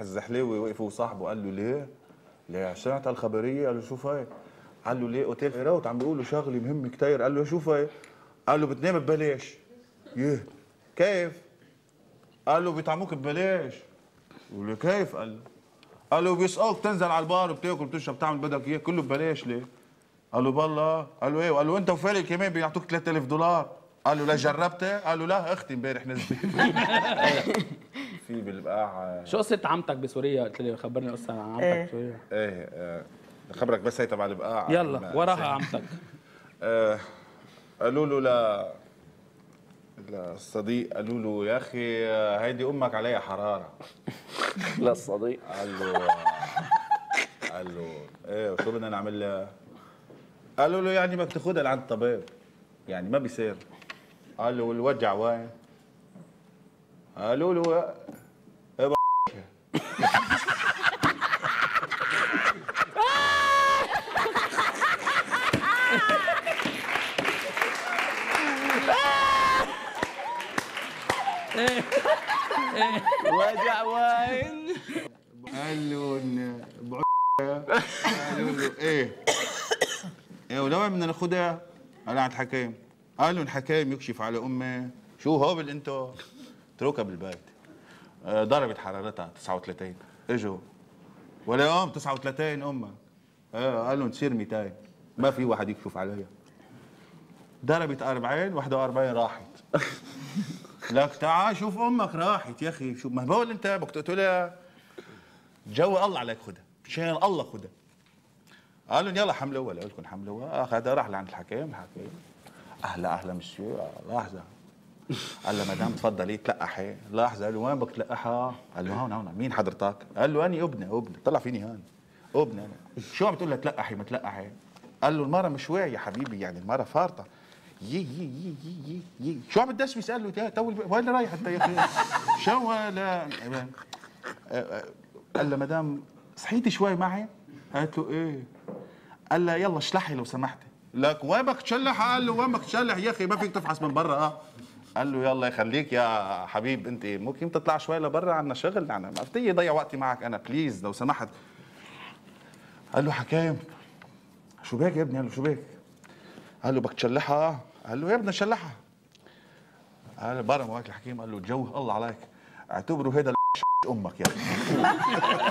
الزحلاوي وقف وصاحبه قال له ليه؟ ليه سمعت الخبريه؟ قال له شوف هي قال له ليه اوتيل فيروت عم بيقولوا شغله مهمه كتير قال له شوف هي قال له بتنام ببلاش يه كيف؟ قال له بيطعموك ببلاش يقول له كيف؟ قال له قال له بيسقوك تنزل على البار وبتاكل بتشرب تعمل بدك اياه كله ببلاش ليه؟ قال له بالله قال له إيه قال له انت وفالي كمان بيعطوك 3000 دولار قال له لا جربتها قال له لا أختي امبارح نزلت في بالبقاع شو قصة عمتك بسوريا؟ قلت لي خبرني قصة عن عمتك إيه. بسوريا إيه آه، خبرك بس هي تبع البقاع يلا ما- وراها عمتك آه، قالوا له ل للصديق قالوا له يا أخي آه، هيدي أمك عليها حرارة للصديق قال له قال له إيه وشو بدنا نعمل لها؟ قالوا له يعني بدك تاخذها لعند الطبيب يعني ما بيصير قال له والوجع وين؟ قالوا له ب- وجع وين؟ قال له إن بعد قالوا له إيه؟ إيه ولوين بدنا ناخذها؟ قال عند الحكيم. قال له الحكيم يكشف على امي شو هوبل انت؟ اتركها بالبيت آه، ضربت حرارتها 39 إجوا. ولا يوم 39 امها قال لهم تصير 200 ما في واحد يكشف عليها ضربت 40 41 راحت. لك تعال شوف أمك راحت يا أخي. شو ما بقول أنت بدك تقتلها جو الله عليك خدها. مشان الله خدها. قال لهم يلا حمله ولا لكم حمله اخذها راح لعند الحكيم. الحكيم. أهلا أهلا مسيو لحظة. قال له مدام تفضلي تلقحي لحظه قال له وين بدك تلقحها؟ قال له هون هون مين حضرتك؟ قال له أني ابنه ابنه طلع فيني هون ابنه أنا شو عم تقول لها تلقحي ما تلقحي؟ قال له المرة مش واعية يا حبيبي يعني المرة فارطة يي يي يي يي يي شو عم تدش بيسأل له تو وين رايح أنت يا أخي؟ شو لا قال لها مدام صحيتي شوي معي؟ قالت له إيه؟ قال لها يلا اشلحي لو سمحتي لك وين بدك تشلح؟ قال له وين بدك تشلح يا أخي ما فيك تفحص من برا آه قال له يلا يخليك يا حبيب انت ممكن تطلع شوي لبرا عنا شغل أنا ما بدي ضيع وقتي معك أنا بليز لو سمحت. قال له حكايم شو بك يا ابني؟ قال له شو بك قال له بدك تشلحها قال له يا ابني شلحها. قال برا مواك الحكيم قال له جو الله عليك. اعتبروا هذا أمك يا أخي